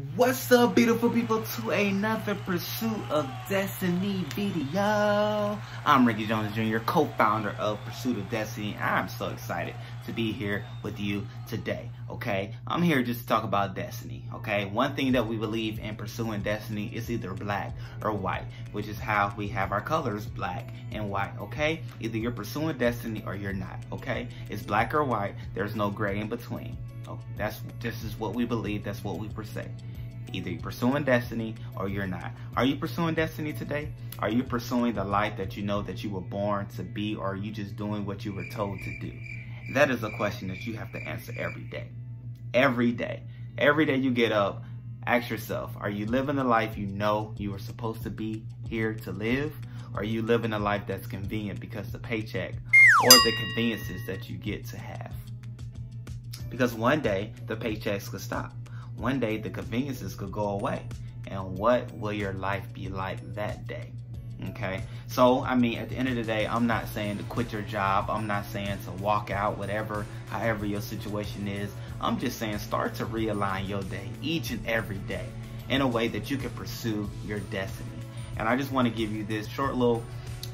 What's up, beautiful people, to another Pursuit of Destiny video. I'm Rickey Jones Jr., co-founder of Pursuit of Destiny. I'm so excited to be here with you today, okay? I'm here just to talk about destiny, okay? One thing that we believe in pursuing destiny is either black or white, which is how we have our colors, black and white, okay? Either you're pursuing destiny or you're not, okay? It's black or white. There's no gray in between. That's this is what we believe. That's what we pursue. Either you're pursuing destiny or you're not. Are you pursuing destiny today? Are you pursuing the life that you know that you were born to be, or are you just doing what you were told to do? That is a question that you have to answer every day. Every day. Every day you get up, ask yourself, are you living the life you know you were supposed to be here to live? Or are you living a life that's convenient because the paycheck or the conveniences that you get to have? Because one day the paychecks could stop. One day the conveniences could go away. And what will your life be like that day? Okay. So, I mean, at the end of the day, I'm not saying to quit your job. I'm not saying to walk out, whatever, however your situation is. I'm just saying start to realign your day each and every day in a way that you can pursue your destiny. And I just want to give you this short little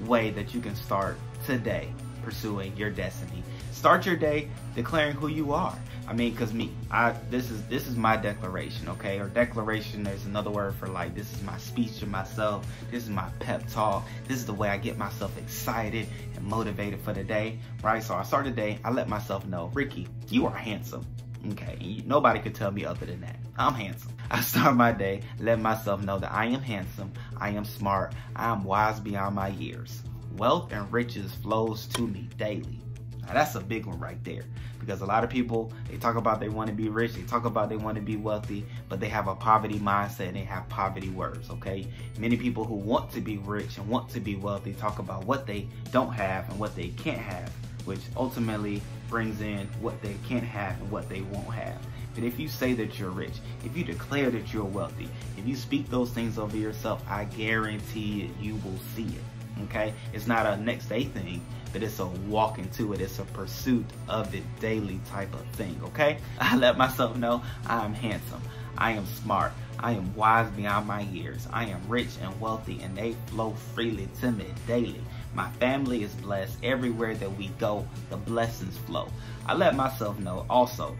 way that you can start today pursuing your destiny. Start your day declaring who you are. I mean, cause me, I this is this is my declaration, okay? Or declaration is another word for like this is my speech to myself. This is my pep talk. This is the way I get myself excited and motivated for the day, right? So I start the day. I let myself know, Rickey, you are handsome. Okay, nobody could tell me other than that. I'm handsome. I start my day, let myself know that I am handsome, I am smart, I am wise beyond my years. Wealth and riches flows to me daily. Now that's a big one right there because a lot of people they talk about they want to be rich, they talk about they want to be wealthy, but they have a poverty mindset and they have poverty words, okay? Many people who want to be rich and want to be wealthy talk about what they don't have and what they can't have, which ultimately brings in what they can't have and what they won't have. But if you say that you're rich, if you declare that you're wealthy, if you speak those things over yourself, I guarantee it, you will see it okay? It's not a next day thing, but it's a walk into it. It's a pursuit of it daily type of thing, okay? I let myself know I am handsome. I am smart. I am wise beyond my years. I am rich and wealthy and they flow freely to me daily. My family is blessed. Everywhere that we go, the blessings flow. I let myself know also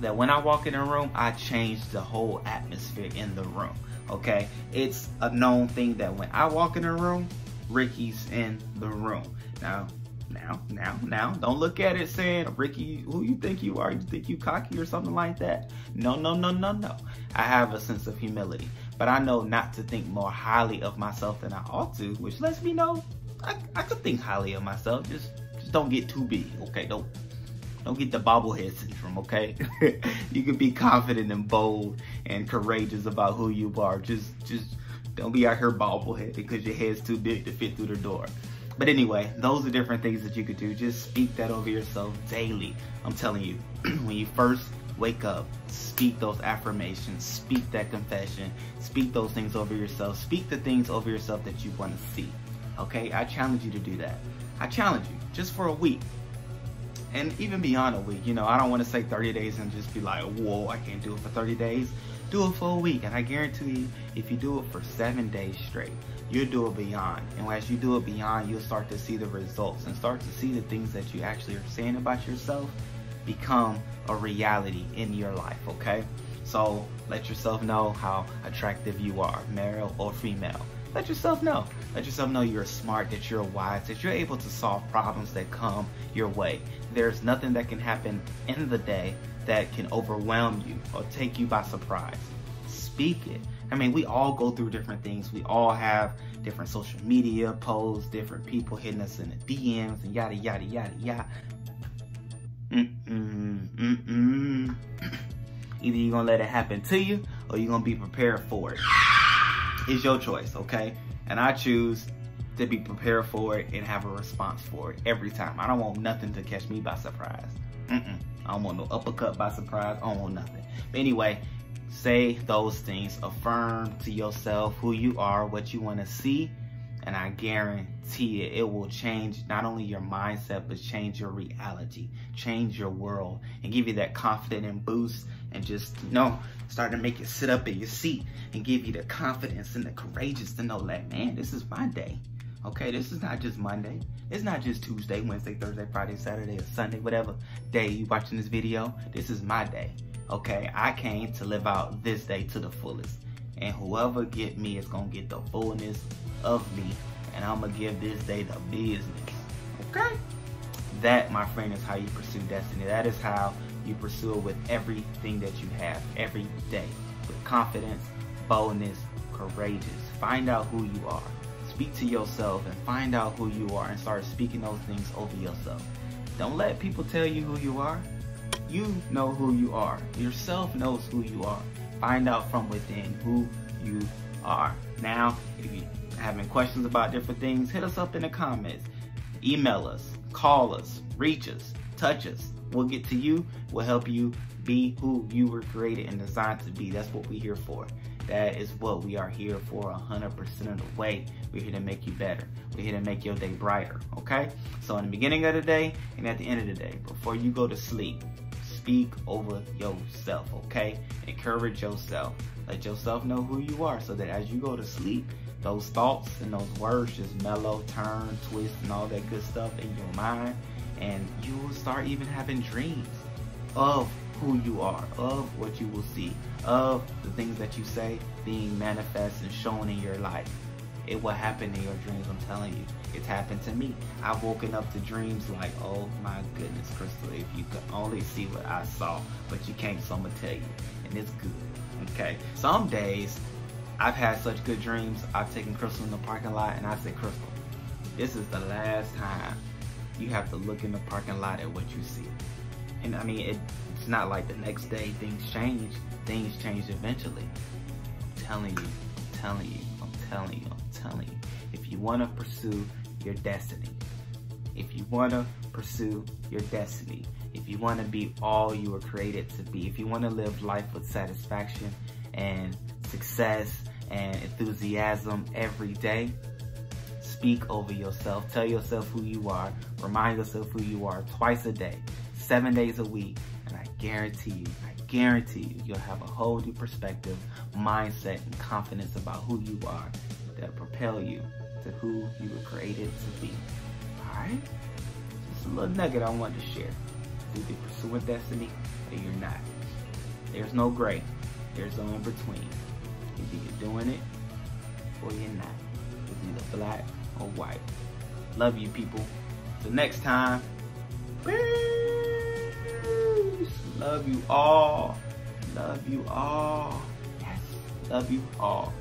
that when I walk in a room, I change the whole atmosphere in the room. Okay? It's a known thing that when I walk in a room, Rickey's in the room. Now, now, now, now, don't look at it saying, Rickey, who you think you are? You think you cocky or something like that? No, no, no, no, no. I have a sense of humility, but I know not to think more highly of myself than I ought to, which lets me know I, I could think highly of myself. Just, just don't get too big, okay? Don't, don't get the bobblehead syndrome, okay? you can be confident and bold and courageous about who you are. Just, just don't be out here bobblehead because your head's too big to fit through the door. But anyway, those are different things that you could do. Just speak that over yourself daily. I'm telling you, when you first wake up, speak those affirmations, speak that confession, speak those things over yourself, speak the things over yourself that you want to see. Okay, I challenge you to do that. I challenge you just for a week. And even beyond a week, you know, I don't want to say 30 days and just be like, whoa, I can't do it for 30 days do it for a week. And I guarantee you, if you do it for seven days straight, you'll do it beyond. And as you do it beyond, you'll start to see the results and start to see the things that you actually are saying about yourself become a reality in your life, okay? So let yourself know how attractive you are, male or female. Let yourself know. Let yourself know you're smart, that you're wise, that you're able to solve problems that come your way. There's nothing that can happen in the day that can overwhelm you or take you by surprise. Speak it. I mean, we all go through different things. We all have different social media posts, different people hitting us in the DMs and yada, yada, yada, yada. Mm-mm, mm-mm. Either you're gonna let it happen to you or you're gonna be prepared for it. It's your choice, okay? And I choose to be prepared for it and have a response for it every time. I don't want nothing to catch me by surprise. Mm-mm. I don't want no uppercut by surprise. I don't want nothing. But anyway, say those things. Affirm to yourself who you are, what you want to see. And I guarantee it, it will change not only your mindset, but change your reality, change your world, and give you that confidence and boost and just, you know, start to make you sit up in your seat and give you the confidence and the courageous to know that, man, this is my day. Okay, this is not just Monday. It's not just Tuesday, Wednesday, Thursday, Friday, Saturday, or Sunday, whatever day you watching this video. This is my day. Okay, I came to live out this day to the fullest. And whoever get me is gonna get the fullness of me. And I'm gonna give this day the business. Okay? That, my friend, is how you pursue destiny. That is how you pursue it with everything that you have every day. With confidence, boldness, courageous. Find out who you are. Speak to yourself and find out who you are and start speaking those things over yourself. Don't let people tell you who you are. You know who you are. Yourself knows who you are. Find out from within who you are. Now, if you having questions about different things, hit us up in the comments. Email us, call us, reach us, touch us. We'll get to you. We'll help you be who you were created and designed to be. That's what we're here for. That is what we are here for 100% of the way. We're here to make you better. We're here to make your day brighter, okay? So in the beginning of the day and at the end of the day, before you go to sleep, speak over yourself, okay? Encourage yourself. Let yourself know who you are so that as you go to sleep, those thoughts and those words just mellow, turn, twist, and all that good stuff in your mind. And you will start even having dreams of who you are, of what you will see, of the things that you say being manifest and shown in your life. It will happen in your dreams, I'm telling you. It's happened to me. I've woken up to dreams like, oh my goodness, Crystal, if you could only see what I saw, but you can't, so I'm gonna tell you. And it's good, okay? Some days, I've had such good dreams, I've taken Crystal in the parking lot and I said, Crystal, this is the last time you have to look in the parking lot at what you see. And I mean, it, it's not like the next day things change. Things change eventually. I'm telling you, I'm telling you, I'm telling you, I'm telling you. If you want to pursue your destiny, if you want to pursue your destiny, if you want to be all you were created to be, if you want to live life with satisfaction and success and enthusiasm every day, speak over yourself. Tell yourself who you are. Remind yourself who you are twice a day, seven days a week. Guarantee you, I guarantee you, you'll have a whole new perspective, mindset, and confidence about who you are that propel you to who you were created to be. All right? Just a little nugget I wanted to share. You're pursuing destiny or you're not. There's no gray. There's no in between. Either you're doing it or you're not. It's either black or white. Love you people. Till next time. Peace. Love you all. Love you all. Yes. Love you all.